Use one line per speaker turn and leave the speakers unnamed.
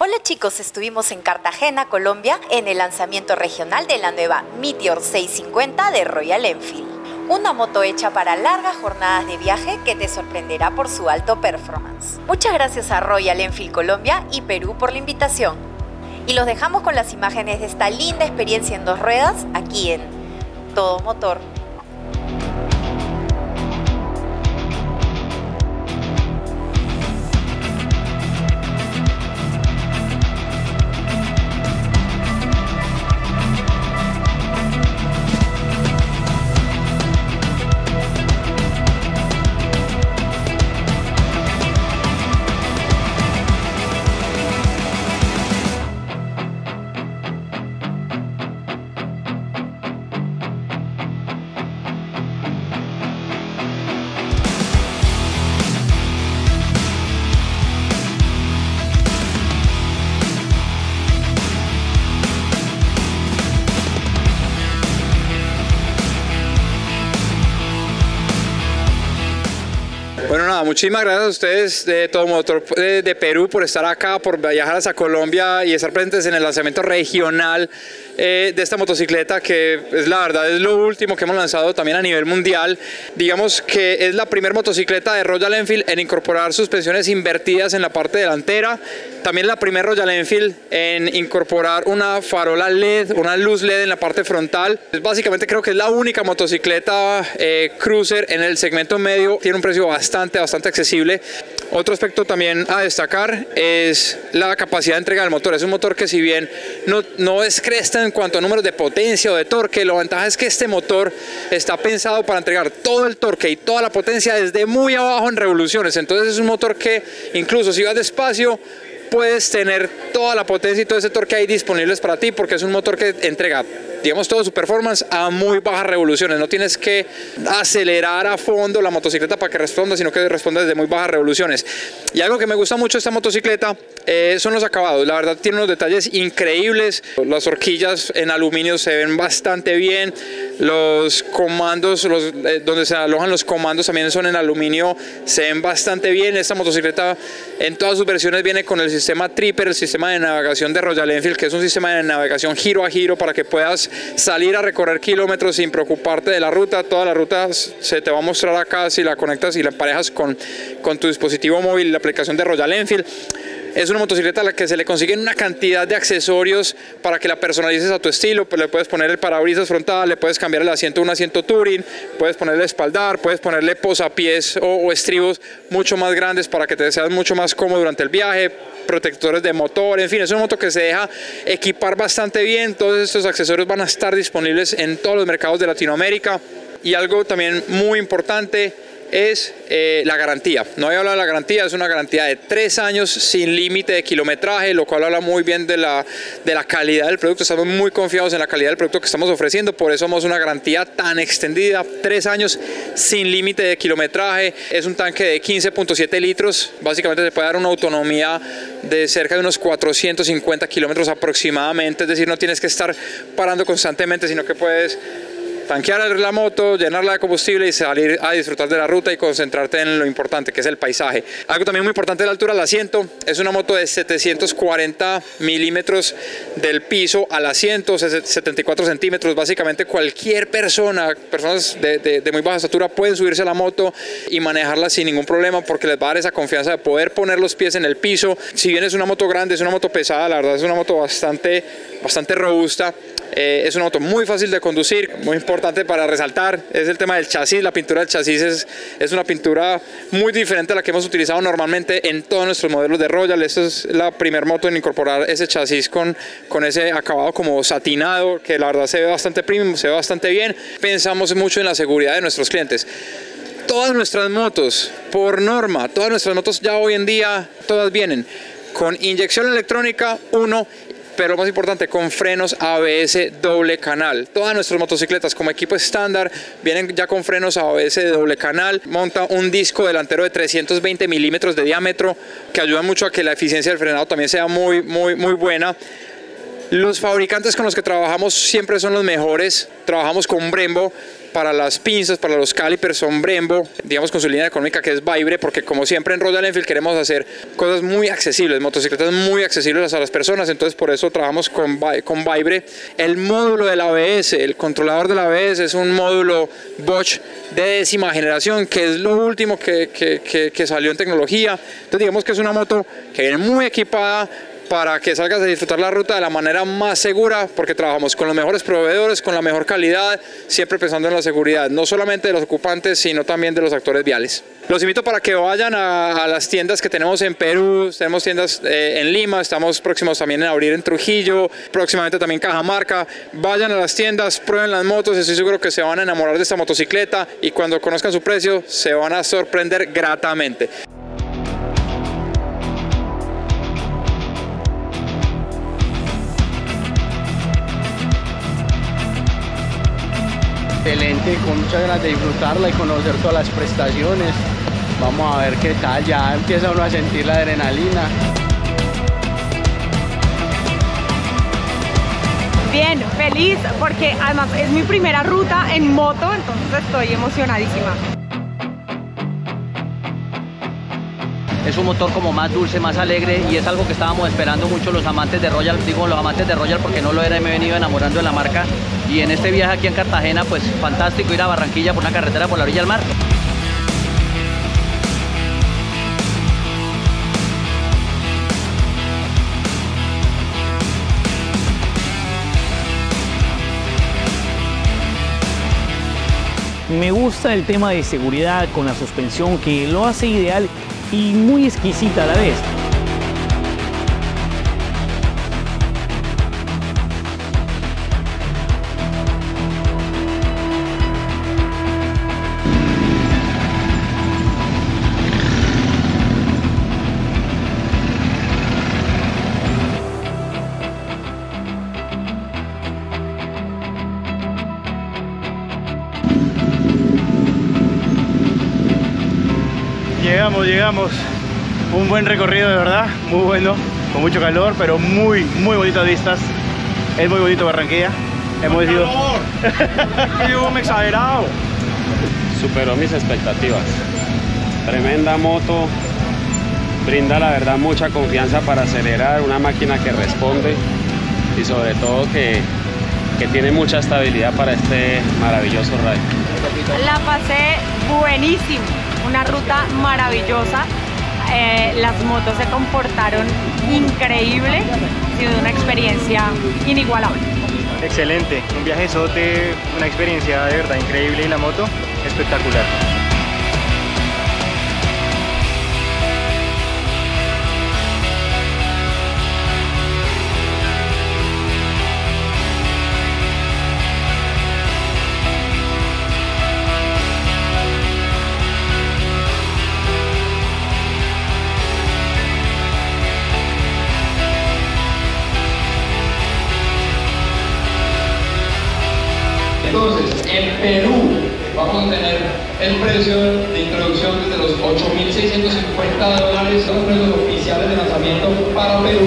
Hola chicos, estuvimos en Cartagena, Colombia, en el lanzamiento regional de la nueva Meteor 650 de Royal Enfield. Una moto hecha para largas jornadas de viaje que te sorprenderá por su alto performance. Muchas gracias a Royal Enfield Colombia y Perú por la invitación. Y los dejamos con las imágenes de esta linda experiencia en dos ruedas aquí en Todo Motor
Bueno, nada, muchísimas gracias a ustedes de Todo Motor de, de, Perú por estar acá, por viajar hasta Colombia y estar presentes en el lanzamiento regional eh, de esta motocicleta que es la verdad es lo último que hemos lanzado también a nivel mundial. Digamos que es la primera motocicleta de Royal Enfield en incorporar suspensiones invertidas en la parte delantera. También la primera Royal Enfield en incorporar una farola LED, una luz LED en la parte frontal. Es básicamente creo que es la única motocicleta eh, cruiser en el segmento medio. Tiene un precio bastante, bastante accesible. Otro aspecto también a destacar es la capacidad de entrega del motor. Es un motor que si bien no, no es cresta en cuanto a números de potencia o de torque, la ventaja es que este motor está pensado para entregar todo el torque y toda la potencia desde muy abajo en revoluciones. Entonces es un motor que incluso si vas despacio puedes tener toda la potencia y todo ese torque ahí disponibles para ti porque es un motor que entrega digamos todo su performance a muy bajas revoluciones. No tienes que acelerar a fondo la motocicleta para que responda sino que responde desde muy bajas revoluciones. Y algo que me gusta mucho de esta motocicleta eh, son los acabados. La verdad tiene unos detalles increíbles. Las horquillas en aluminio se ven bastante bien. Los comandos los, eh, donde se alojan los comandos también son en aluminio se ven bastante bien. Esta motocicleta en todas sus versiones viene con el sistema Tripper, el sistema de navegación de Royal Enfield, que es un sistema de navegación giro a giro para que puedas salir a recorrer kilómetros sin preocuparte de la ruta. Toda la ruta se te va a mostrar acá si la conectas y la emparejas con, con tu dispositivo móvil, la aplicación de Royal Enfield. Es una motocicleta a la que se le consiguen una cantidad de accesorios para que la personalices a tu estilo. Pues le puedes poner el parabrisas frontal, le puedes cambiar el asiento a un asiento touring, puedes ponerle espaldar, puedes ponerle posapiés o, o estribos mucho más grandes para que te seas mucho más cómodo durante el viaje protectores de motor, en fin, es una moto que se deja equipar bastante bien, todos estos accesorios van a estar disponibles en todos los mercados de Latinoamérica y algo también muy importante es eh, la garantía. No había hablado de la garantía, es una garantía de tres años sin límite de kilometraje, lo cual habla muy bien de la, de la calidad del producto. Estamos muy confiados en la calidad del producto que estamos ofreciendo, por eso somos una garantía tan extendida, tres años sin límite de kilometraje. Es un tanque de 15.7 litros, básicamente se puede dar una autonomía de cerca de unos 450 kilómetros aproximadamente, es decir, no tienes que estar parando constantemente, sino que puedes tanquear la moto, llenarla de combustible y salir a disfrutar de la ruta y concentrarte en lo importante que es el paisaje. Algo también muy importante de la altura del asiento, es una moto de 740 milímetros del piso al asiento, 74 centímetros, básicamente cualquier persona, personas de muy baja estatura pueden subirse a la moto y manejarla sin ningún problema porque les va a dar esa confianza de poder poner los pies en el piso. Si bien es una moto grande, es una moto pesada, la verdad es una moto bastante, bastante robusta, eh, es una moto muy fácil de conducir, muy importante para resaltar, es el tema del chasis, la pintura del chasis es, es una pintura muy diferente a la que hemos utilizado normalmente en todos nuestros modelos de Royal, esta es la primer moto en incorporar ese chasis con, con ese acabado como satinado, que la verdad se ve bastante premium, se ve bastante bien, pensamos mucho en la seguridad de nuestros clientes. Todas nuestras motos, por norma, todas nuestras motos ya hoy en día, todas vienen con inyección electrónica 1 pero lo más importante, con frenos ABS doble canal. Todas nuestras motocicletas como equipo estándar vienen ya con frenos ABS de doble canal. Monta un disco delantero de 320 milímetros de diámetro que ayuda mucho a que la eficiencia del frenado también sea muy, muy, muy buena Los fabricantes con los que trabajamos siempre son los mejores. Trabajamos con Brembo para las pinzas, para los calipers son Brembo, digamos con su línea económica que es Vibre, porque como siempre en Royal Enfield queremos hacer cosas muy accesibles, motocicletas muy accesibles a las personas, entonces por eso trabajamos con, Vibre. El módulo del ABS, el controlador del ABS es un módulo Bosch de décima generación, que es lo último que, que salió en tecnología. Entonces digamos que es una moto que viene muy equipada, para que salgas a disfrutar la ruta de la manera más segura, porque trabajamos con los mejores proveedores, con la mejor calidad, siempre pensando en la seguridad, no solamente de los ocupantes, sino también de los actores viales. Los invito para que vayan a, las tiendas que tenemos en Perú, tenemos tiendas eh, en Lima, estamos próximos también en abrir en Trujillo, próximamente también Cajamarca. Vayan a las tiendas, prueben las motos, estoy seguro que se van a enamorar de esta motocicleta y cuando conozcan su precio se van a sorprender gratamente.
Excelente, con muchas ganas de disfrutarla y conocer todas las prestaciones. Vamos a ver qué tal, ya empieza uno a sentir la adrenalina.
Bien, feliz porque además es mi primera ruta en moto, entonces estoy emocionadísima.
Es un motor como más dulce, más alegre y es algo que estábamos esperando mucho los amantes de Royal, digo los amantes de Royal porque no lo era y me he venido enamorando de la marca y en este viaje aquí en Cartagena pues fantástico ir a Barranquilla por una carretera por la orilla del mar.
Me gusta el tema de seguridad con la suspensión que lo hace ideal y muy exquisita a la vez.
Llegamos, llegamos. Un buen recorrido de verdad, muy bueno, con mucho calor, pero muy, muy bonitas vistas. Es muy bonito Barranquilla. Hemos ido.
un exagerado! Superó mis expectativas. Tremenda moto, brinda la verdad mucha confianza para acelerar, una máquina que responde y sobre todo que, que tiene mucha estabilidad para este maravilloso ride.
La pasé buenísimo una ruta maravillosa. Eh, las motos se comportaron increíble, ha sido una experiencia inigualable.
Excelente, un viaje sote, una experiencia de verdad increíble y la moto espectacular.
Vamos tener el precio de introducción desde los 8.650 dólares, son los precios oficiales de lanzamiento para Perú.